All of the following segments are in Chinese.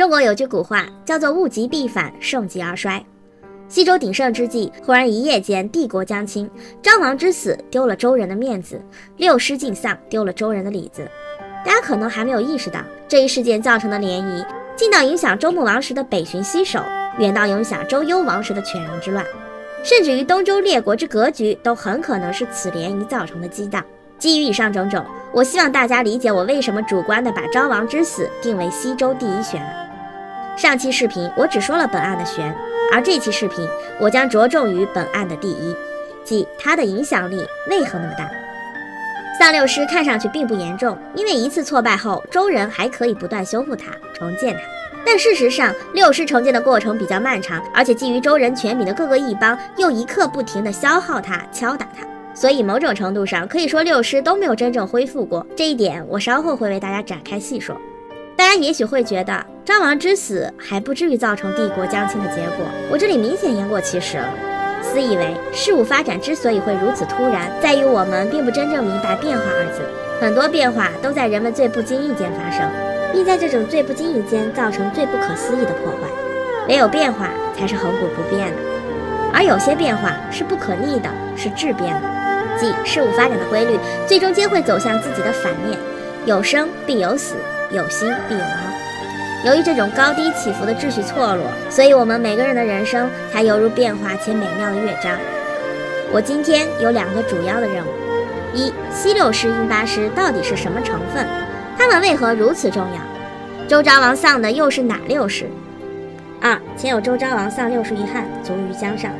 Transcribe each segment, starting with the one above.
中国有句古话叫做“物极必反，盛极而衰”。西周鼎盛之际，忽然一夜间帝国将倾，张王之死丢了周人的面子，六师尽丧丢了周人的里子。大家可能还没有意识到，这一事件造成的涟漪，近到影响周穆王时的北巡西守，远到影响周幽王时的犬戎之乱，甚至于东周列国之格局，都很可能是此涟漪造成的激荡。基于以上种种，我希望大家理解我为什么主观的把昭王之死定为西周第一悬案。上期视频我只说了本案的悬，而这期视频我将着重于本案的第一，即它的影响力为何那么大。丧六师看上去并不严重，因为一次挫败后，周人还可以不断修复它、重建它。但事实上，六师重建的过程比较漫长，而且基于周人权柄的各个异邦又一刻不停地消耗它、敲打它，所以某种程度上可以说六师都没有真正恢复过。这一点我稍后会为大家展开细说。大家也许会觉得，张王之死还不至于造成帝国将倾的结果，我这里明显言过其实了。私以为，事物发展之所以会如此突然，在于我们并不真正明白“变化”二字。很多变化都在人们最不经意间发生，并在这种最不经意间造成最不可思议的破坏。唯有变化才是恒古不变的，而有些变化是不可逆的，是质变的，即事物发展的规律最终皆会走向自己的反面。有生必有死，有心必有亡。由于这种高低起伏的秩序错落，所以我们每个人的人生才犹如变化且美妙的乐章。我今天有两个主要的任务：一、西六师、殷八师到底是什么成分？他们为何如此重要？周昭王丧的又是哪六师？二、前有周昭王丧六师于汉，卒于江上；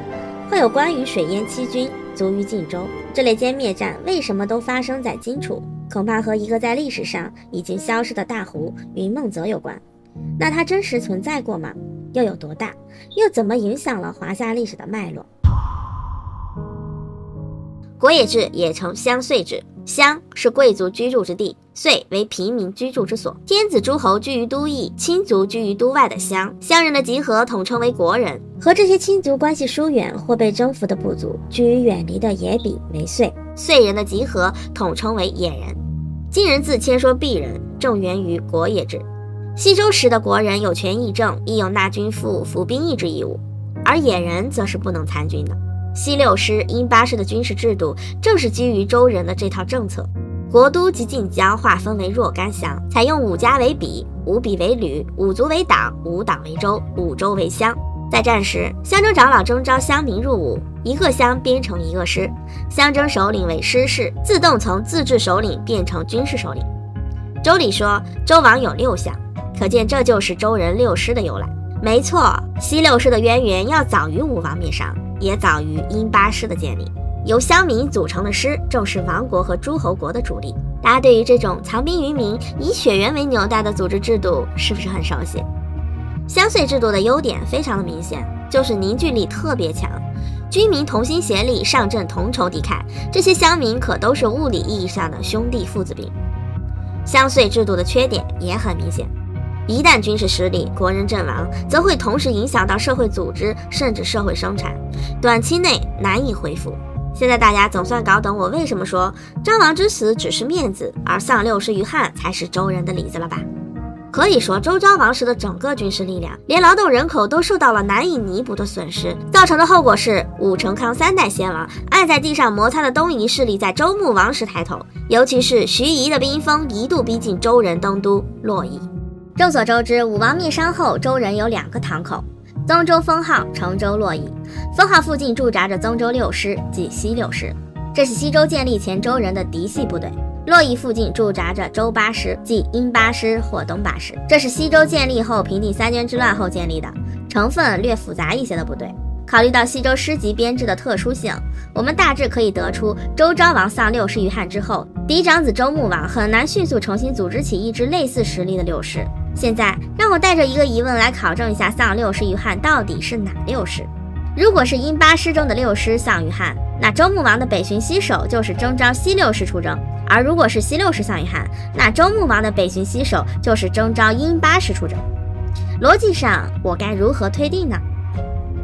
后有关羽水淹七军，卒于晋州。这类歼灭战为什么都发生在荆楚？恐怕和一个在历史上已经消失的大湖云梦泽有关。那它真实存在过吗？又有多大？又怎么影响了华夏历史的脉络？国野制也称乡岁制，乡是贵族居住之地，岁为平民居住之所。天子诸侯居于都邑，亲族居于都外的乡，乡人的集合统称为国人。和这些亲族关系疏远或被征服的部族居于远离的野比为岁，岁人的集合统称为野人。今人自谦说鄙人，正源于国也制。西周时的国人有权议政，亦有纳军赋、服兵役之义务，而野人则是不能参军的。西六师、殷八师的军事制度正是基于周人的这套政策。国都及近江划分为若干乡，采用五家为比，五比为旅，五族为党，五党为州，五州为乡。在战时，乡征长老征召乡民入伍，一个乡编成一个师，乡征首领为师士，自动从自治首领变成军事首领。周礼说，周王有六相。可见，这就是周人六师的由来。没错，西六师的渊源要早于武王灭商，也早于殷八师的建立。由乡民组成的师，正是王国和诸侯国的主力。大家对于这种藏兵于民、以血缘为纽带的组织制度，是不是很熟悉？乡税制度的优点非常的明显，就是凝聚力特别强，居民同心协力，上阵同仇敌忾。这些乡民可都是物理意义上的兄弟父子兵。乡税制度的缺点也很明显。一旦军事失利，国人阵亡，则会同时影响到社会组织，甚至社会生产，短期内难以恢复。现在大家总算搞懂我为什么说张王之死只是面子，而丧六师于汉才是周人的里子了吧？可以说，周昭王时的整个军事力量，连劳动人口都受到了难以弥补的损失，造成的后果是武成康三代先王按在地上摩擦的东夷势力在周穆王时抬头，尤其是徐夷的兵锋一度逼近周人东都洛邑。众所周知，武王灭商后，周人有两个堂口：宗周封号、成周洛邑。封号附近驻扎着宗周六师，即西六师，这是西周建立前周人的嫡系部队；洛邑附近驻扎着周八师，即殷八师或东八师，这是西周建立后平定三监之乱后建立的，成分略复杂一些的部队。考虑到西周师级编制的特殊性，我们大致可以得出，周昭王丧六师于汉之后，嫡长子周穆王很难迅速重新组织起一支类似实力的六师。现在让我带着一个疑问来考证一下，丧六师于汉到底是哪六师？如果是殷八师中的六师丧于汉，那周穆王的北巡西守就是征召西六师出征；而如果是西六师丧于汉，那周穆王的北巡西守就是征召殷八师出征。逻辑上，我该如何推定呢？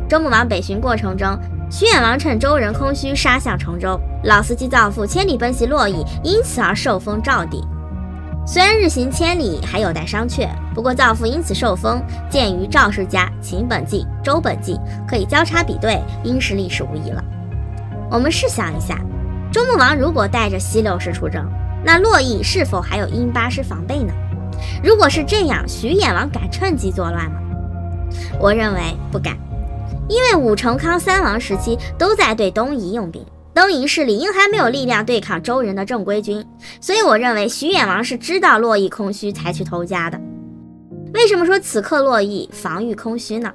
周穆王北巡过程中，徐远王趁周人空虚杀向成周，老司机造父千里奔袭洛邑，因此而受封赵地。虽然日行千里，还有待商榷。不过造父因此受封，鉴于赵世家、秦本纪、周本纪，可以交叉比对，应是历史无疑了。我们试想一下，周穆王如果带着西六师出征，那洛邑是否还有殷八师防备呢？如果是这样，徐衍王敢趁机作乱吗？我认为不敢，因为武成康三王时期都在对东夷用兵。东夷势力应还没有力量对抗周人的正规军，所以我认为徐远王是知道洛邑空虚才去偷家的。为什么说此刻洛邑防御空虚呢？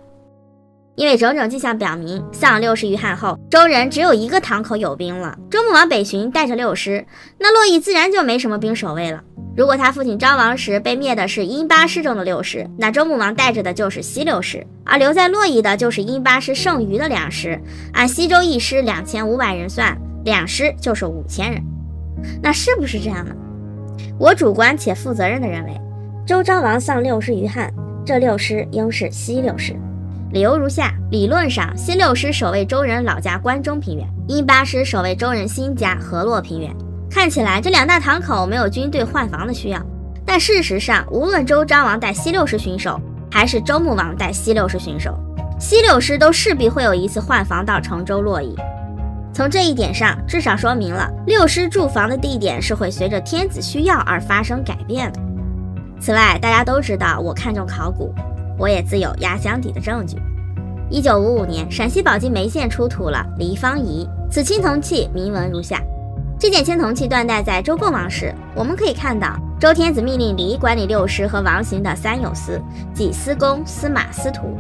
因为种种迹象表明，丧六十余汉后，周人只有一个堂口有兵了。周穆王北巡带着六师，那洛邑自然就没什么兵守卫了。如果他父亲昭王时被灭的是殷八师中的六师，那周穆王带着的就是西六师，而留在洛邑的就是殷八师剩余的两师。按西周一师两千五百人算，两师就是五千人。那是不是这样呢？我主观且负责任地认为，周昭王丧六师于汉，这六师应是西六师。理由如下：理论上，西六师守卫周人老家关中平原，殷八师守卫周人新家河洛平原。看起来这两大堂口没有军队换防的需要，但事实上，无论周昭王带西六师巡守，还是周穆王带西六师巡守，西六师都势必会有一次换防到成州洛邑。从这一点上，至少说明了六师驻防的地点是会随着天子需要而发生改变的。此外，大家都知道我看重考古，我也自有压箱底的证据。一九五五年，陕西宝鸡眉县出土了黎方仪，此青铜器铭文如下。这件青铜器断代在周共王时，我们可以看到周天子命令黎管理六师和王行的三有司，即司公、司马、司徒。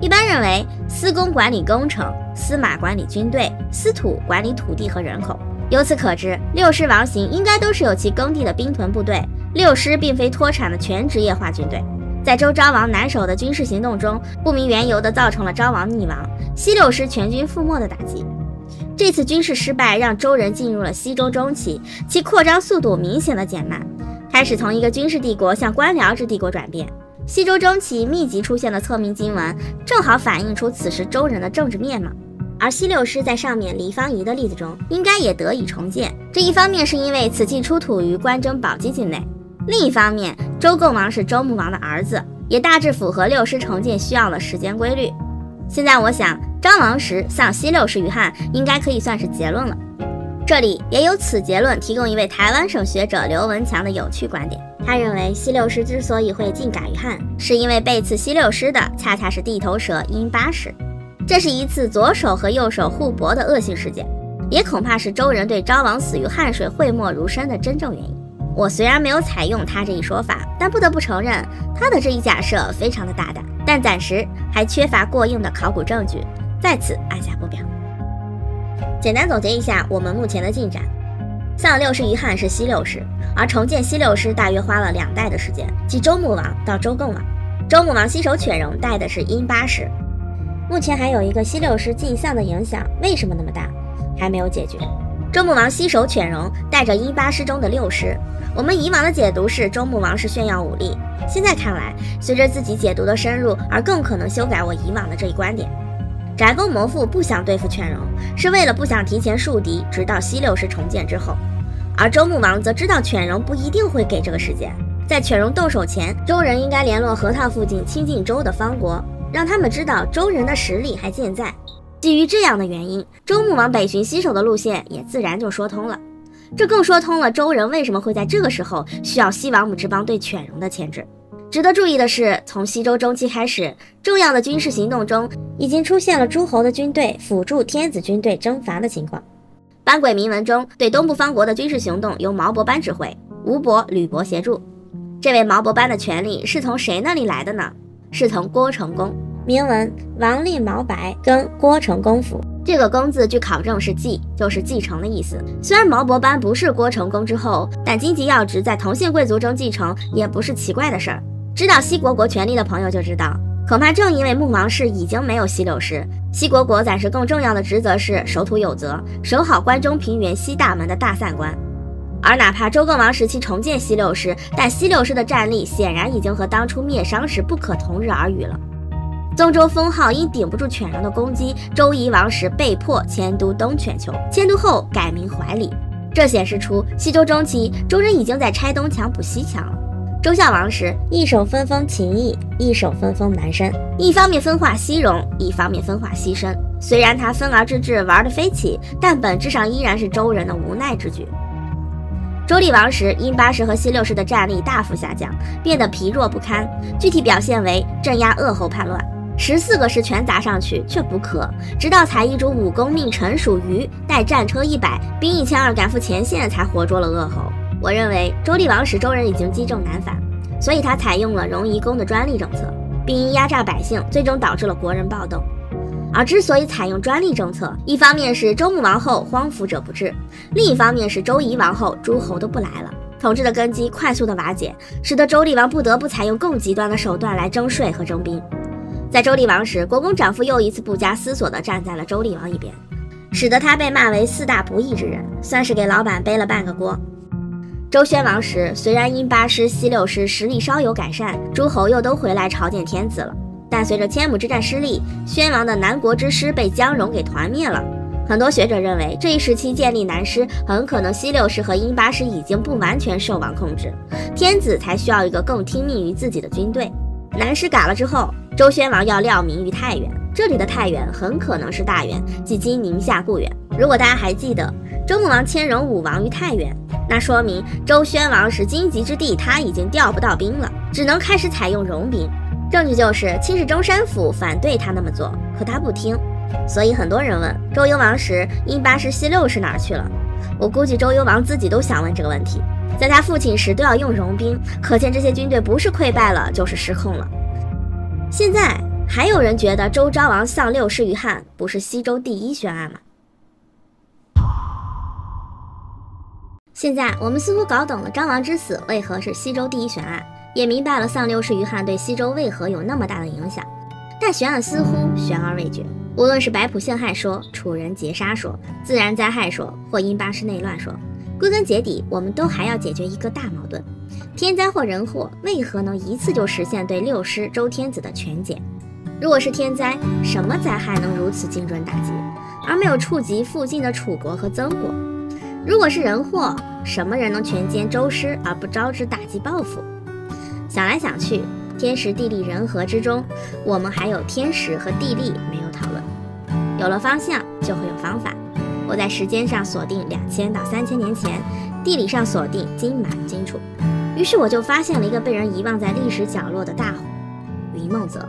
一般认为，司公管理工程，司马管理军队，司徒管理土地和人口。由此可知，六师王行应该都是有其耕地的兵屯部队，六师并非脱产的全职业化军队。在周昭王难守的军事行动中，不明缘由的造成了昭王溺亡，西六师全军覆没的打击。这次军事失败让周人进入了西周中期，其扩张速度明显的减慢，开始从一个军事帝国向官僚制帝国转变。西周中期密集出现的册铭经文，正好反映出此时周人的政治面貌。而西六师在上面黎方仪的例子中，应该也得以重建。这一方面是因为此器出土于关中宝鸡境内，另一方面周共王是周穆王的儿子，也大致符合六师重建需要的时间规律。现在我想。张王时丧西六师于汉，应该可以算是结论了。这里也有此结论提供一位台湾省学者刘文强的有趣观点。他认为西六师之所以会进改于汉，是因为被刺西六师的恰恰是地头蛇殷八师，这是一次左手和右手互搏的恶性事件，也恐怕是周人对昭王死于汉水讳莫如深的真正原因。我虽然没有采用他这一说法，但不得不承认他的这一假设非常的大胆，但暂时还缺乏过硬的考古证据。再次按下不表。简单总结一下我们目前的进展：丧六师于汉是西六师，而重建西六师大约花了两代的时间，即周穆王到周共王。周穆王西守犬戎带的是殷八师。目前还有一个西六师进相的影响，为什么那么大，还没有解决。周穆王西守犬戎带着殷八师中的六师，我们以往的解读是周穆王是炫耀武力，现在看来，随着自己解读的深入，而更可能修改我以往的这一观点。翟公谋父不想对付犬戎，是为了不想提前树敌，直到西六师重建之后；而周穆王则知道犬戎不一定会给这个时间，在犬戎动手前，周人应该联络河套附近亲近周的方国，让他们知道周人的实力还健在。基于这样的原因，周穆王北巡西守的路线也自然就说通了。这更说通了周人为什么会在这个时候需要西王母之邦对犬戎的牵制。值得注意的是，从西周中期开始，重要的军事行动中已经出现了诸侯的军队辅助天子军队征伐的情况。班轨铭文中对东部方国的军事行动由毛伯班指挥，吴伯、吕伯协助。这位毛伯班的权力是从谁那里来的呢？是从郭成功。铭文王立毛白跟郭成功府。这个“公”字据考证是继，就是继承的意思。虽然毛伯班不是郭成功之后，但经济要职在同姓贵族中继承也不是奇怪的事儿。知道西国国权力的朋友就知道，恐怕正因为穆王室已经没有西六师，西国国暂时更重要的职责是守土有责，守好关中平原西大门的大散关。而哪怕周共王时期重建西六师，但西六师的战力显然已经和当初灭商时不可同日而语了。宗周封号因顶不住犬戎的攻击，周夷王时被迫迁都东犬丘，迁都后改名怀里。这显示出西周中期周人已经在拆东墙补西墙了。周孝王时，一手分封秦邑，一手分封南申，一方面分化西戎，一方面分化西申。虽然他分而治之，玩得飞起，但本质上依然是周人的无奈之举。周厉王时，因八世和西六世的战力大幅下降，变得疲弱不堪。具体表现为镇压恶后叛乱，十四个师全砸上去却不可，直到采邑主武功命陈属于带战车一百，兵一千二赶赴前线，才活捉了恶后。我认为周厉王时，周人已经积重难返，所以他采用了戎夷公的专利政策，并因压榨百姓，最终导致了国人暴动。而之所以采用专利政策，一方面是周穆王后荒服者不治，另一方面是周夷王后诸侯都不来了，统治的根基快速的瓦解，使得周厉王不得不采用更极端的手段来征税和征兵。在周厉王时，国公长夫又一次不加思索地站在了周厉王一边，使得他被骂为四大不义之人，算是给老板背了半个锅。周宣王时，虽然殷八师、西六师实力稍有改善，诸侯又都回来朝见天子了，但随着千亩之战失利，宣王的南国之师被姜戎给团灭了。很多学者认为，这一时期建立南师，很可能西六师和殷八师已经不完全受王控制，天子才需要一个更听命于自己的军队。南师改了之后，周宣王要料民于太原，这里的太原很可能是大原，即今宁夏固原。如果大家还记得，周穆王迁戎武王于太原。那说明周宣王是荆棘之地，他已经调不到兵了，只能开始采用戎兵。证据就是亲事中山府反对他那么做，可他不听。所以很多人问周幽王时，殷八师、西六是哪去了？我估计周幽王自己都想问这个问题。在他父亲时都要用戎兵，可见这些军队不是溃败了，就是失控了。现在还有人觉得周昭王丧六世于汉不是西周第一悬案吗？现在我们似乎搞懂了张王之死为何是西周第一悬案，也明白了丧六世于汉对西周为何有那么大的影响。但悬案似乎悬而未决。无论是白朴陷害说、楚人劫杀说、自然灾害说或因八世内乱说，归根结底，我们都还要解决一个大矛盾：天灾或人祸为何能一次就实现对六师周天子的全歼？如果是天灾，什么灾害能如此精准打击，而没有触及附近的楚国和曾国？如果是人祸，什么人能全歼周师而不招致打击报复？想来想去，天时地利人和之中，我们还有天时和地利没有讨论。有了方向，就会有方法。我在时间上锁定两千到三千年前，地理上锁定金满金楚。于是我就发现了一个被人遗忘在历史角落的大云梦泽。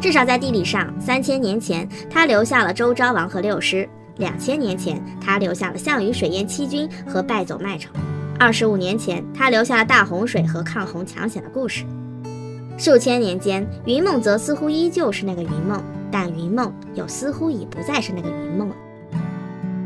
至少在地理上，三千年前他留下了周昭王和六师。两千年前，他留下了项羽水淹七军和败走麦城；二十五年前，他留下了大洪水和抗洪抢险的故事。数千年间，云梦泽似乎依旧是那个云梦，但云梦又似乎已不再是那个云梦了。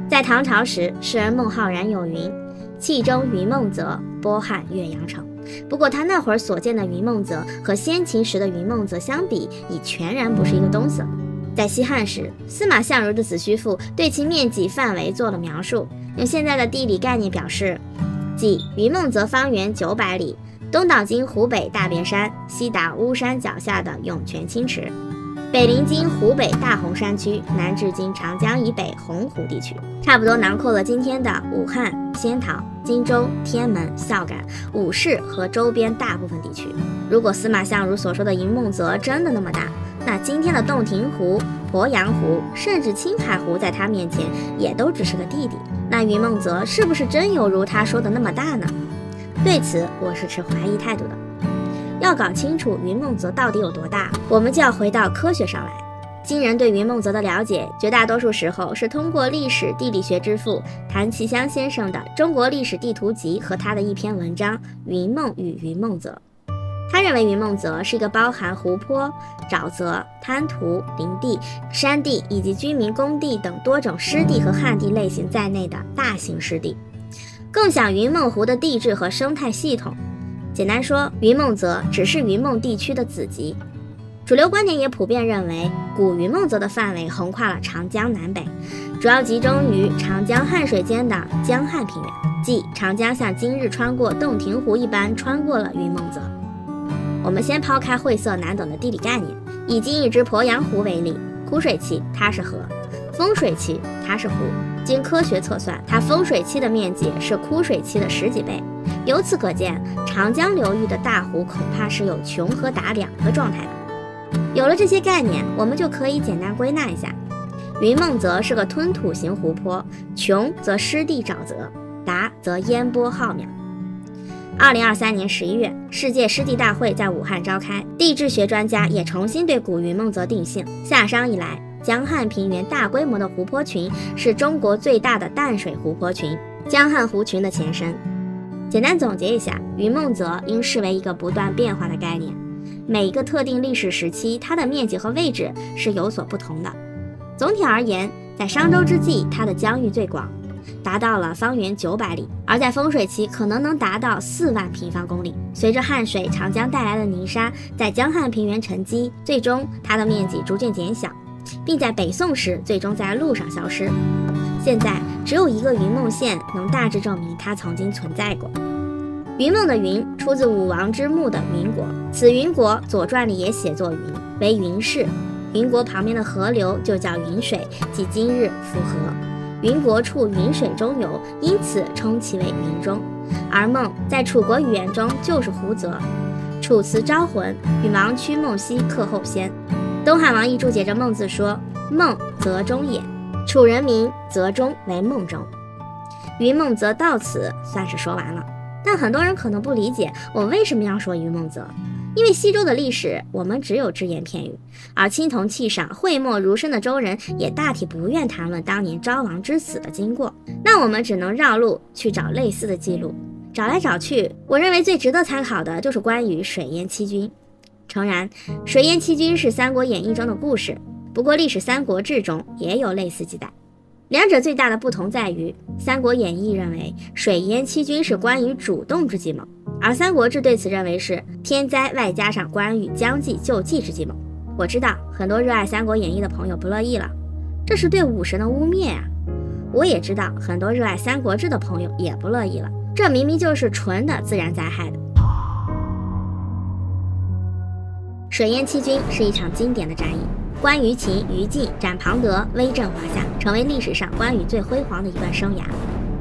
在唐朝时，诗人孟浩然有云：“气蒸云梦泽，波撼岳阳城。”不过，他那会儿所见的云梦泽和先秦时的云梦泽相比，已全然不是一个东西了。在西汉时，司马相如的《子虚赋》对其面积范围做了描述，用现在的地理概念表示，即云梦泽方圆九百里，东到今湖北大别山，西达巫山脚下的涌泉清池，北临今湖北大洪山区，南至今长江以北洪湖地区，差不多囊括了今天的武汉、仙桃、荆州、天门、孝感、武氏和周边大部分地区。如果司马相如所说的云梦泽真的那么大，那今天的洞庭湖、鄱阳湖，甚至青海湖，在他面前也都只是个弟弟。那云梦泽是不是真有如他说的那么大呢？对此，我是持怀疑态度的。要搞清楚云梦泽到底有多大，我们就要回到科学上来。今人对云梦泽的了解，绝大多数时候是通过历史地理学之父谭其骧先生的《中国历史地图集》和他的一篇文章《云梦与云梦泽》。他认为云梦泽是一个包含湖泊、沼泽、滩涂、林地、山地以及居民工地等多种湿地和旱地类型在内的大型湿地，更像云梦湖的地质和生态系统。简单说，云梦泽只是云梦地区的子集。主流观点也普遍认为，古云梦泽的范围横跨了长江南北，主要集中于长江汉水间的江汉平原，即长江像今日穿过洞庭湖一般穿过了云梦泽。我们先抛开晦涩难懂的地理概念，以今已知鄱阳湖为例，枯水期它是河，丰水期它是湖，经科学测算，它丰水期的面积是枯水期的十几倍。由此可见，长江流域的大湖恐怕是有穷和达两个状态的。有了这些概念，我们就可以简单归纳一下：云梦泽是个吞吐型湖泊，穷则湿地沼泽，达则烟波浩渺。二零二三年十一月，世界湿地大会在武汉召开，地质学专家也重新对古云梦泽定性。夏商以来，江汉平原大规模的湖泊群是中国最大的淡水湖泊群，江汉湖群的前身。简单总结一下，云梦泽应视为一个不断变化的概念，每一个特定历史时期，它的面积和位置是有所不同的。总体而言，在商周之际，它的疆域最广。达到了方圆九百里，而在丰水期可能能达到四万平方公里。随着汉水、长江带来的泥沙在江汉平原沉积，最终它的面积逐渐减小，并在北宋时最终在陆上消失。现在只有一个云梦县能大致证明它曾经存在过。云梦的云出自武王之墓的云国，此云国《左传》里也写作云，为云氏。云国旁边的河流就叫云水，即今日府河。云国处云水中游，因此称其为云中。而梦在楚国语言中就是胡泽，《楚辞招魂》与王屈梦兮克后先。东汉王毅注解着梦字说：“梦则中也。”楚人名泽中为梦中。云梦泽到此算是说完了。但很多人可能不理解我为什么要说云梦泽。因为西周的历史，我们只有只言片语，而青铜器上讳莫如深的周人也大体不愿谈论当年昭王之死的经过，那我们只能绕路去找类似的记录。找来找去，我认为最值得参考的就是关于水淹七军。诚然，水淹七军是《三国演义》中的故事，不过历史《三国志》中也有类似记载。两者最大的不同在于，《三国演义》认为水淹七军是关羽主动之计谋。而《三国志》对此认为是天灾外加上关羽将计就计之计谋。我知道很多热爱《三国演义》的朋友不乐意了，这是对武神的污蔑啊！我也知道很多热爱《三国志》的朋友也不乐意了，这明明就是纯的自然灾害的。水淹七军是一场经典的战役，关于秦、于禁斩庞德，威震华夏，成为历史上关羽最辉煌的一段生涯。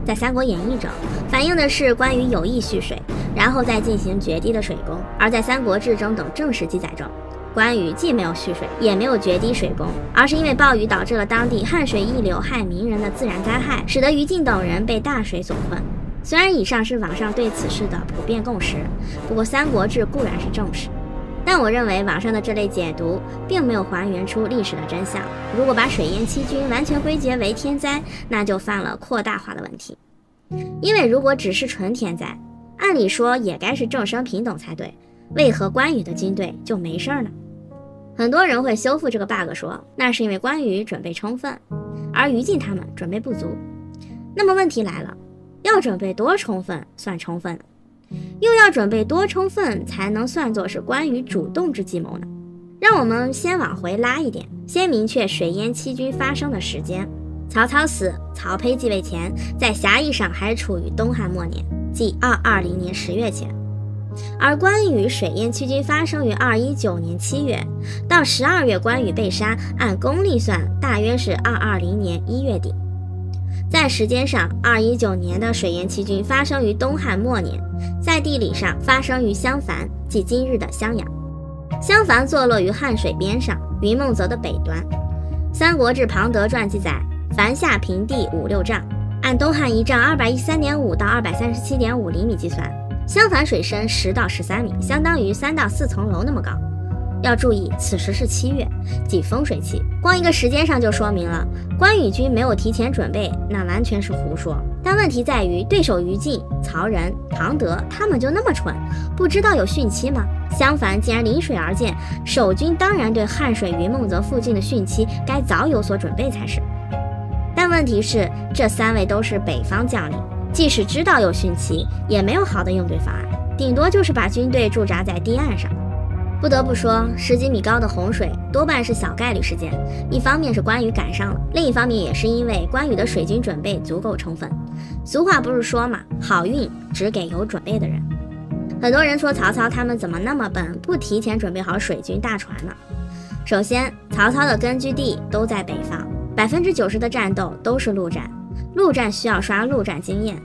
在《三国演义》中，反映的是关羽有意蓄水。然后再进行决堤的水攻，而在《三国志》中等正史记载中，关羽既没有蓄水，也没有决堤水攻，而是因为暴雨导致了当地汉水溢流害民人的自然灾害，使得于禁等人被大水所困。虽然以上是网上对此事的普遍共识，不过《三国志》固然是正史，但我认为网上的这类解读并没有还原出历史的真相。如果把水淹七军完全归结为天灾，那就犯了扩大化的问题，因为如果只是纯天灾，按理说也该是众生平等才对，为何关羽的军队就没事儿呢？很多人会修复这个 bug，说那是因为关羽准备充分，而于禁他们准备不足。那么问题来了，要准备多充分算充分？又要准备多充分才能算作是关羽主动之计谋呢？让我们先往回拉一点，先明确水淹七军发生的时间。曹操死，曹丕继位前，在狭义上还处于东汉末年。即二二零年十月前，而关羽水淹七军发生于二一九年七月，到十二月关羽被杀，按公历算大约是二二零年一月底。在时间上，二一九年的水淹七军发生于东汉末年，在地理上发生于襄樊，即今日的襄阳。襄樊坐落于汉水边上，云梦泽的北端。《三国志·庞德传》记载，樊下平地五六丈。按东汉一丈二百一十三点五到二百三十七点五厘米计算，襄樊水深十到十三米，相当于三到四层楼那么高。要注意，此时是七月，即丰水期。光一个时间上就说明了关羽军没有提前准备，那完全是胡说。但问题在于，对手于禁、曹仁、庞德，他们就那么蠢，不知道有汛期吗？襄樊既然临水而建，守军当然对汉水云梦泽附近的汛期该早有所准备才是。问题是，这三位都是北方将领，即使知道有汛期，也没有好的应对方案，顶多就是把军队驻扎在堤岸上。不得不说，十几米高的洪水多半是小概率事件。一方面是关羽赶上了，另一方面也是因为关羽的水军准备足够充分。俗话不是说嘛，好运只给有准备的人。很多人说曹操他们怎么那么笨，不提前准备好水军大船呢？首先，曹操的根据地都在北方。百分之九十的战斗都是陆战，陆战需要刷陆战经验。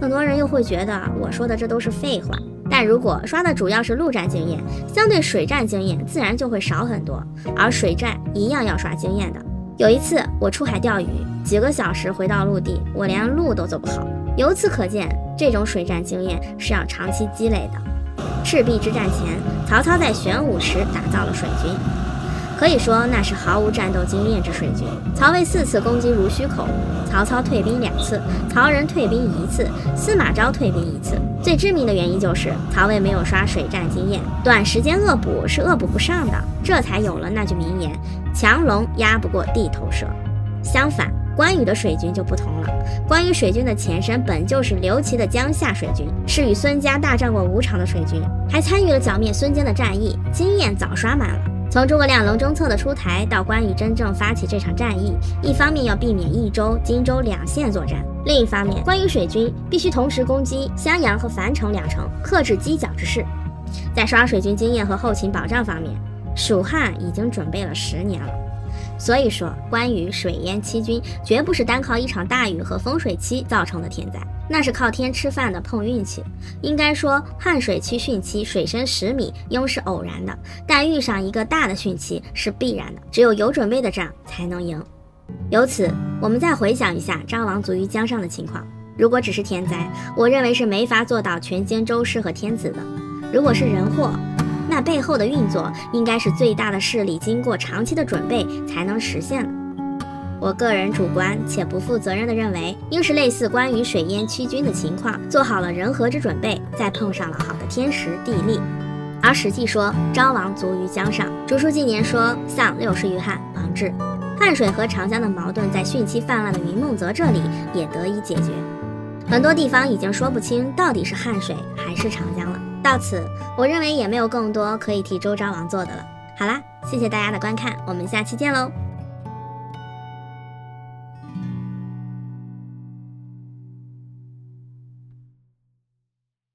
很多人又会觉得我说的这都是废话。但如果刷的主要是陆战经验，相对水战经验自然就会少很多。而水战一样要刷经验的。有一次我出海钓鱼，几个小时回到陆地，我连路都走不好。由此可见，这种水战经验是要长期积累的。赤壁之战前，曹操在玄武池打造了水军。可以说那是毫无战斗经验之水军。曹魏四次攻击濡须口，曹操退兵两次，曹仁退兵一次，司马昭退兵一次。最致命的原因就是曹魏没有刷水战经验，短时间恶补是恶补不上的，这才有了那句名言：强龙压不过地头蛇。相反，关羽的水军就不同了。关羽水军的前身本就是刘琦的江夏水军，是与孙家大战过五场的水军，还参与了剿灭孙坚的战役，经验早刷满了。从诸葛亮隆中策的出台到关羽真正发起这场战役，一方面要避免益州、荆州两线作战，另一方面关羽水军必须同时攻击襄阳和樊城两城，克制犄角之势。在刷水军经验和后勤保障方面，蜀汉已经准备了十年了。所以说，关羽水淹七军绝不是单靠一场大雨和风水期造成的天灾，那是靠天吃饭的碰运气。应该说，汉水区汛期水深十米，应是偶然的，但遇上一个大的汛期是必然的。只有有准备的仗才能赢。由此，我们再回想一下张王卒于江上的情况。如果只是天灾，我认为是没法做到全歼周氏和天子的。如果是人祸，那背后的运作应该是最大的势力，经过长期的准备才能实现的。我个人主观且不负责任的认为，应是类似关于水淹七军的情况，做好了人和之准备，再碰上了好的天时地利。而史记说昭王卒于江上，竹书纪年说丧六十余汉，王志。汉水和长江的矛盾在汛期泛滥的云梦泽这里也得以解决。很多地方已经说不清到底是汉水还是长江了。到此，我认为也没有更多可以替周昭王做的了。好啦，谢谢大家的观看，我们下期见喽。